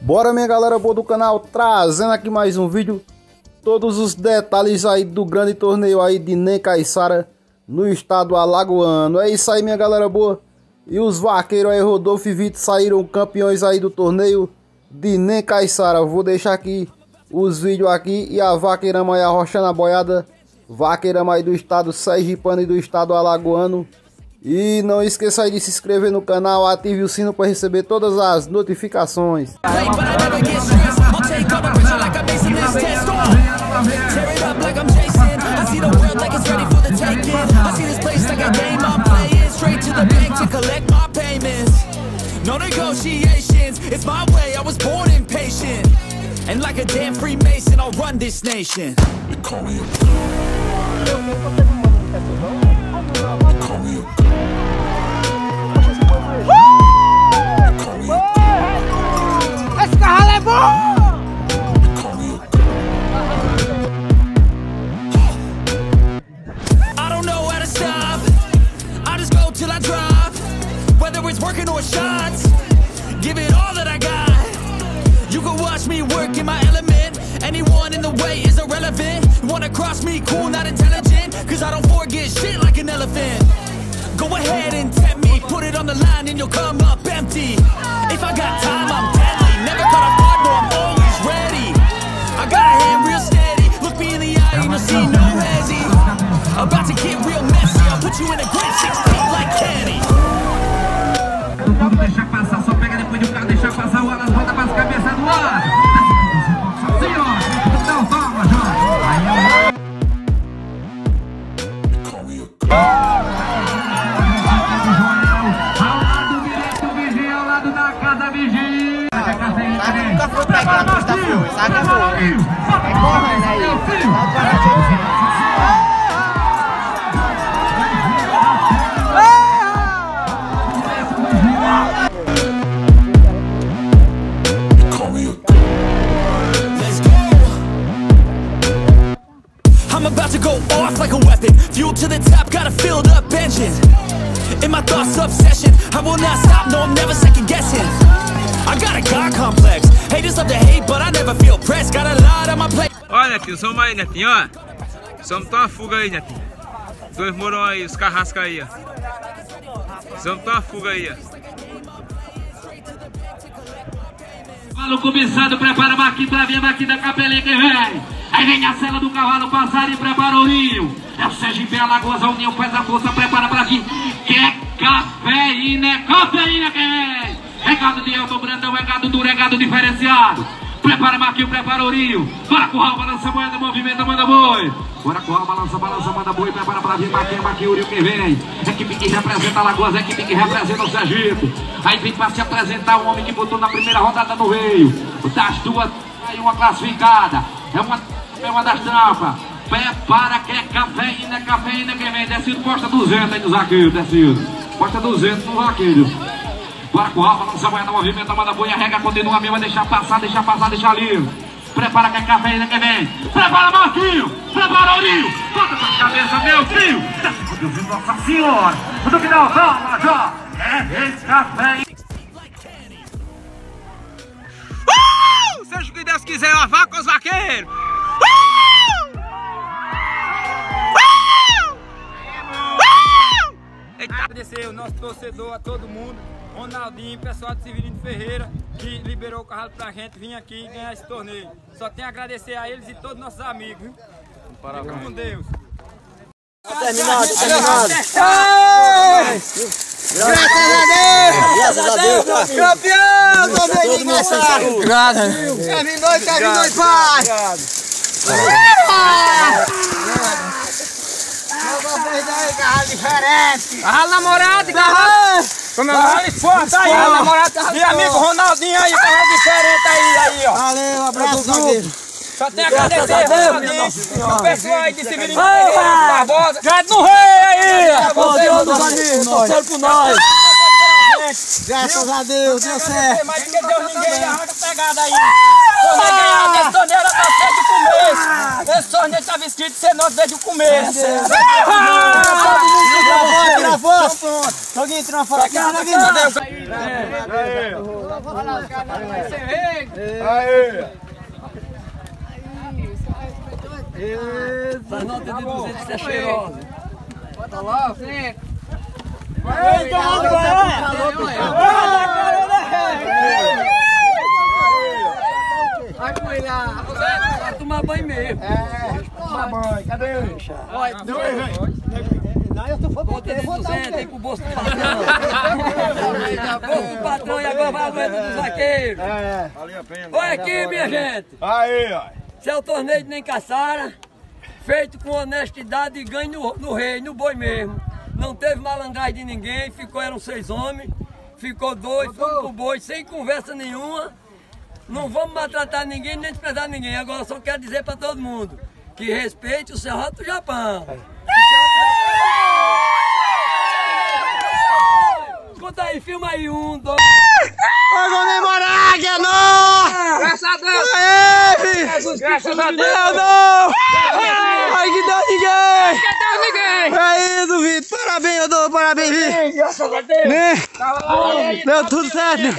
Bora minha galera boa do canal, trazendo aqui mais um vídeo. Todos os detalhes aí do grande torneio aí de Nem Caiçara No estado alagoano. É isso aí minha galera boa. E os vaqueiros aí, Rodolfo e Vitor saíram campeões aí do torneio de Nem Caiçara Vou deixar aqui os vídeos aqui E a vaqueirama aí arrochando a boiada. Vaqueirama aí do estado sergipano e do estado alagoano e não esqueça aí de se inscrever no canal, ative o sino para receber todas as notificações. No negotiations, it's my way, I was born impatient And like a damn Freemason, I'll run this nation They call me working You can watch me work in my element. Anyone in the way is irrelevant. Wanna cross me, cool, not intelligent. Cause I don't forget shit like an elephant. Go ahead and tempt me. Put it on the line and you'll come up empty. If I got time, I'm pista foi, sabe que foi. Vai correndo aí. Fuel to the top, got a filled up engine In my thoughts, obsession I will not stop, no, I'm never second guessing I got a God complex Haters love to hate, but I never feel pressed Got a lot on my plate Olha, Netinho, somos aí, Netinho, ó Somos uma fuga aí, Netinho Dois morão aí, os carrascos aí, ó Somos uma fuga aí, ó Cavalo começado, prepara a maquinha pra vir a maquinha da capelinha que vem Aí vem a cela do cavalo passar e prepara o ninho. É o Sérgio Pé, Alagoas, a União faz a força, prepara pra vir. Que é cafeína, é cafeína que vem. Recado de Elton Brandão, recado do regado diferenciado. Prepara Marquinhos, prepara o Rio. Bora curral, balança moeda, movimenta, manda boi. Bora curral, balança, balança, manda boi. Prepara pra vir Marquinhos, Marquinhos, Rio que vem. Equipe que representa Alagoas, equipe que representa o Sergipe. Aí vem pra se apresentar o homem que botou na primeira rodada no Rio. Das duas, aí uma classificada. É uma é uma das trampas. Prepara que é cafeína, cafeína que vem. Descido, posta 200 aí no zagueiro, descido. Posta 200 no zagueiro. Bora com alfa, lança moeda, movimenta, manda boia, rega, continua mesmo, vai deixar passar, deixar passar, deixar livre. Prepara que é cafeína que vem. Prepara, Marquinho. Prepara, Aurinho. Bota pra cabeça, meu filho. Desce, Nossa Senhora. Do final, calma, já. É esse café. Uh! Seja o que Deus quiser, vá com os vaqueiros. Agradecer o nosso torcedor, a todo mundo, Ronaldinho, pessoal de Severino Ferreira, que liberou o carro pra gente vir aqui e ganhar esse torneio. Só tenho a agradecer a eles e todos os nossos amigos, viu? Parabéns. Fica com Deus. Terminado, terminado. Graças a Deus! Graças a Deus! Campeão! Torneio de engraçado! Graças! Terminou, terminou, pai! Carro diferente! Carro namorado, carro! Comemorado forte aí, namorado, E amigo Ronaldinho aí, carro diferente aí, aí, ó! Valeu, abraço, só tem a agradecer a o pessoal aí de Severino Barbosa. Gato no rei aí! Deus dos amigos, torcendo por nós. Graças a Deus, deu certo. Mas que Deus ninguém arranca pegada aí. Torneio ganhado, esse torneio era pra ser de começo. Esse torneio estava escrito ser nosso desde o começo. Tira foto. Joguinho, tira uma foto. Aqui, Joguinho. Lá, os caras não vai ser rei. Aê! Essa nota de 200 é cheirosa. Bota lá, frente. Eita, mano, Vai com ele lá. Vai tomar banho mesmo. É, toma banho. Cadê ele? Olha, velho. Não, eu tô falando Bota de 200 aí pro bolso do patrão. bolso do patrão e agora vai a moeda do zaqueiro. É. Olha aqui, minha gente. Aí, ó. Esse é o torneio de Nem Caçara, feito com honestidade e ganho no, no rei, no boi mesmo. Não teve malandragem de ninguém, ficou, eram seis homens, ficou dois, fomos pro boi, sem conversa nenhuma. Não vamos maltratar ninguém, nem desprezar ninguém. Agora só quero dizer para todo mundo que respeite o Serrote do Japão. Escuta aí, filma aí, um, dois. Vamos é nós! Graças a Deus! Filho! Graças a Deus! Não, não! Ai, que deu ninguém! Que Deus ninguém! Aí, Duvido, parabéns, eu dou parabéns, Vitor! Graças a Deus! Né? Deu tudo certo, né?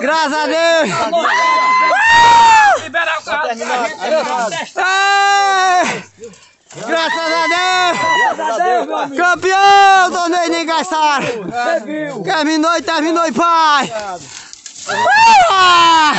Graças a Deus! Liberar o carro pra gente! Aê! Graças a Deus! Campeão do torneio de Engaçara! Terminou e terminou, pai! Ah!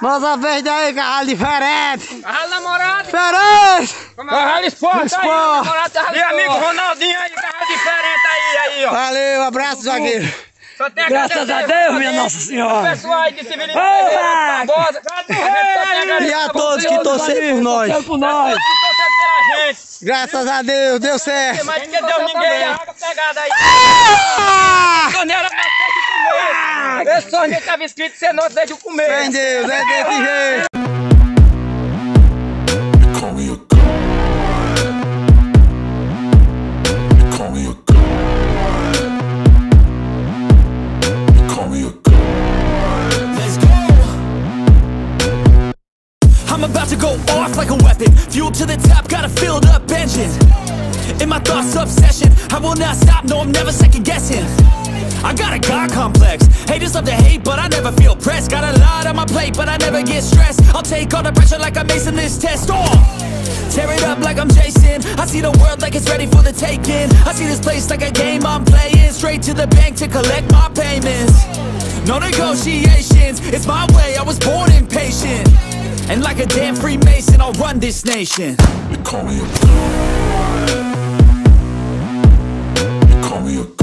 Nossa vez daí, carro diferente! Carro namorado! Diferente! Carro esporte aí! Esporte. E amigo Ronaldinho aí, carro diferente aí, aí, ó! Valeu, abraço, zagueiro! Só tem Graças a Deus, minha Nossa Senhora. Pessoal aí de! Barbosa, E a todos que torceram por nós! Torceu por nós. que torceram pela gente! Graças a Deus, deu certo! Mais do que Deus ninguém, a água pegada aí! Ah! Torneira nasceu de comer. Esse estava escrito ser nosso desde o começo. em Deus, é desse jeito! Call me a god. Call me a god. Call me a god. Let's go. I'm about to go off like a weapon. Fuel to the top, got a filled up engine. In my thoughts, obsession. I will not stop, no, I'm never second guessing. I got a God complex. Haters love to hate, but I never feel pressed. Got a lot on my plate, but I never get stressed. I'll take all the pressure like I'm acing this test. Oh, tear it up like I'm Jason. I see the world like it's ready for the taking. I see this place like a game I'm playing. Straight to the bank to collect my payments. No negotiations, it's my way. I was born impatient. And like a damn Freemason, I'll run this nation. Call me a. They call me a.